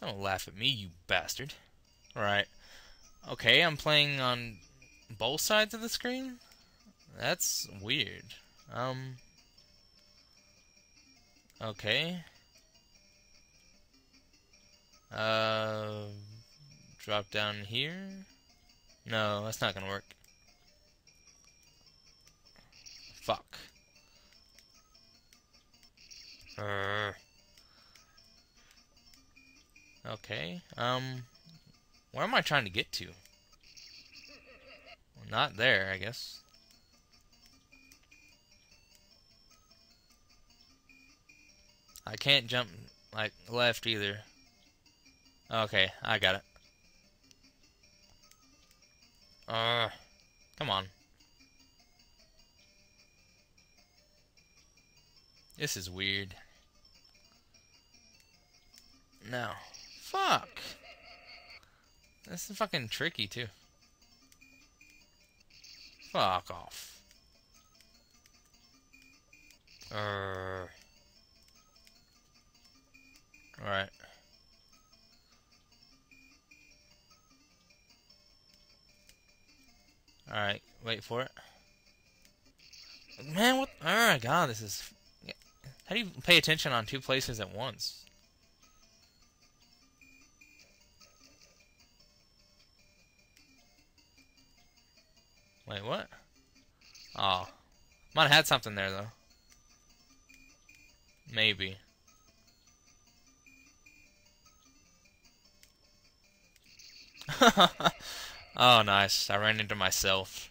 Don't laugh at me, you bastard. Right. Okay, I'm playing on both sides of the screen? That's weird. Um. Okay. Uh. Drop down here? No, that's not gonna work. Okay. Um. Where am I trying to get to? Not there, I guess. I can't jump, like, left either. Okay, I got it. Uh, come on. This is weird. No. This is fucking tricky, too. Fuck off. Uh. Alright. Alright, wait for it. Man, what? Oh my god, this is... How do you pay attention on two places at once? Wait, what? Oh. Might have had something there, though. Maybe. oh, nice. I ran into myself.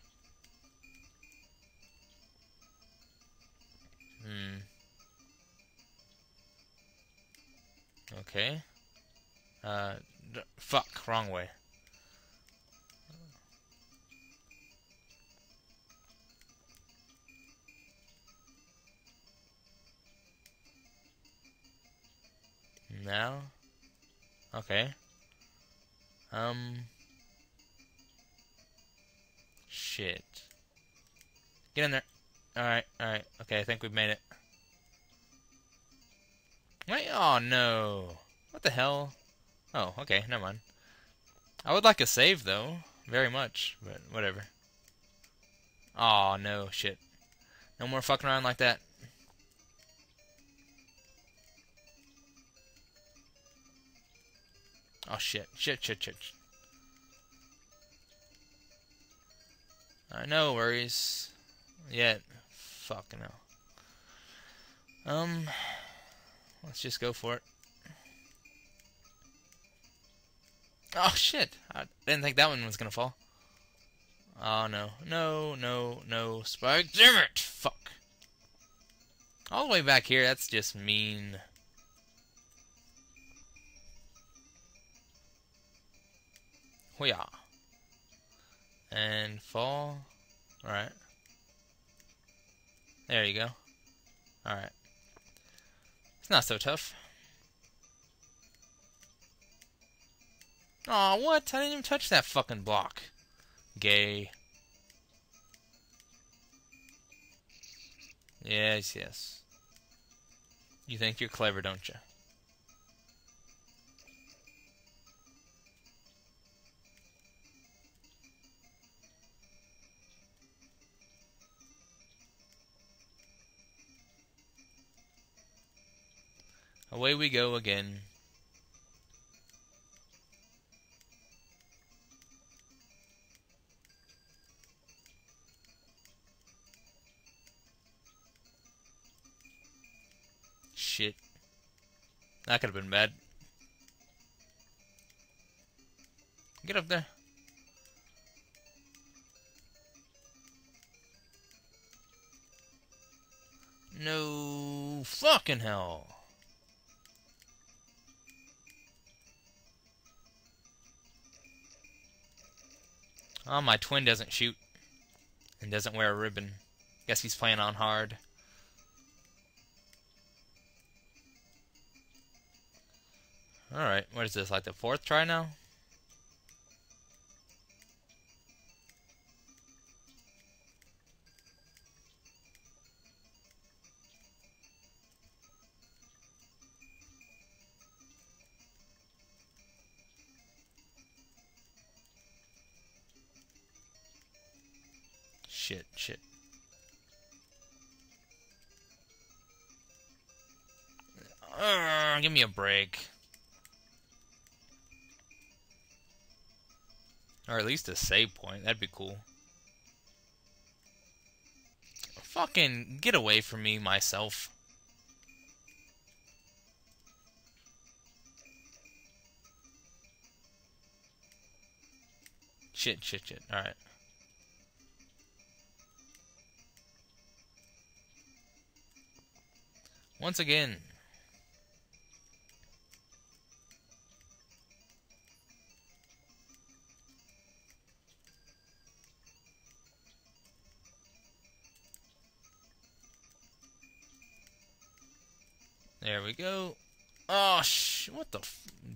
Hmm. Okay. Uh, fuck, wrong way. Now? Okay. Um. Shit. Get in there. Alright, alright. Okay, I think we've made it. Wait, oh no. What the hell? Oh, okay, never mind. I would like a save, though. Very much, but whatever. Oh no, shit. No more fucking around like that. Oh shit, shit, shit, shit. I uh, know worries. Yet, fucking hell. Um, let's just go for it. Oh shit! I didn't think that one was gonna fall. Oh no, no, no, no, Spike! Damn it! Fuck! All the way back here. That's just mean. Hooyah. And fall. Alright. There you go. Alright. It's not so tough. Aw, what? I didn't even touch that fucking block. Gay. Yes, yes. You think you're clever, don't you? Away we go again. Shit. That could have been bad. Get up there. No fucking hell. Oh, my twin doesn't shoot. And doesn't wear a ribbon. Guess he's playing on hard. Alright, what is this, like the fourth try now? Shit, shit. Uh, give me a break. Or at least a save point. That'd be cool. Fucking get away from me, myself. Shit, shit, shit. Alright. Once again. There we go. Oh, sh what the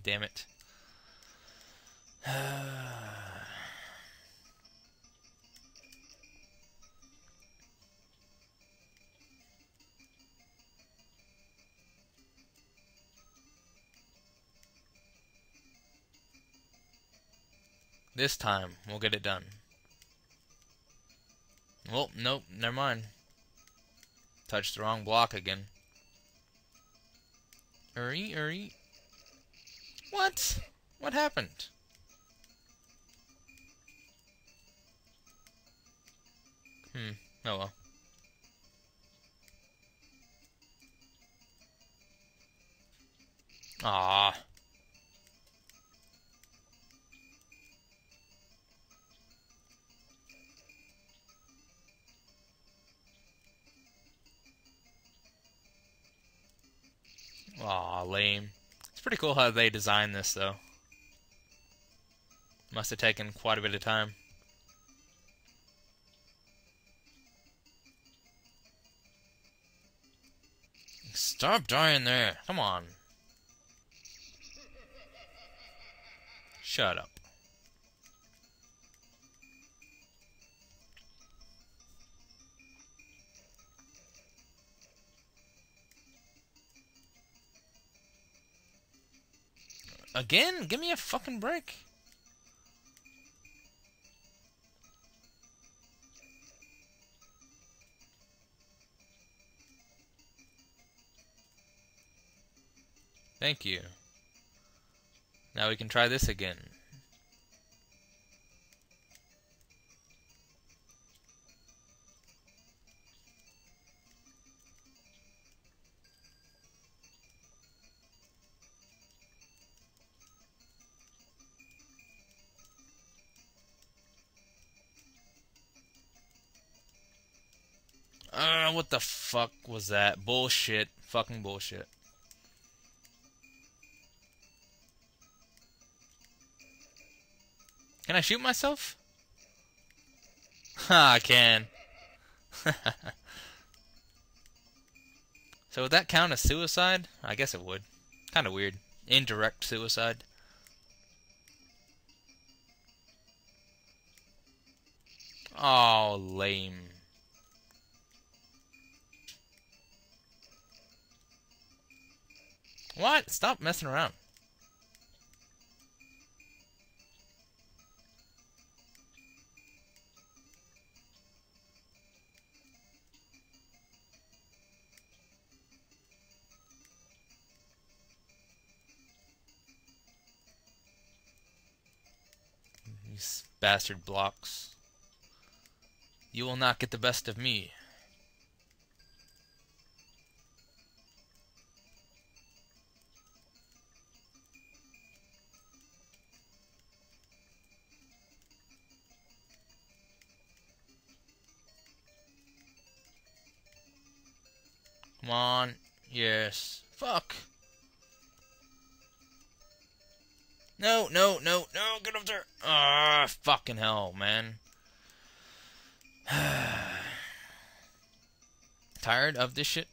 damn it. This time, we'll get it done. Well, nope, never mind. Touched the wrong block again. Uri, Uri. What? What happened? Hmm, oh well. Ah. Aw, lame. It's pretty cool how they designed this, though. Must have taken quite a bit of time. Stop dying there. Come on. Shut up. Again? Give me a fucking break. Thank you. Now we can try this again. Uh, what the fuck was that? Bullshit. Fucking bullshit. Can I shoot myself? Ha, I can. so would that count as suicide? I guess it would. Kind of weird. Indirect suicide. Oh, lame. What? Stop messing around. These bastard blocks. You will not get the best of me. Come on. Yes. Fuck. No, no, no, no, get up there. Ah, fucking hell, man. Tired of this shit?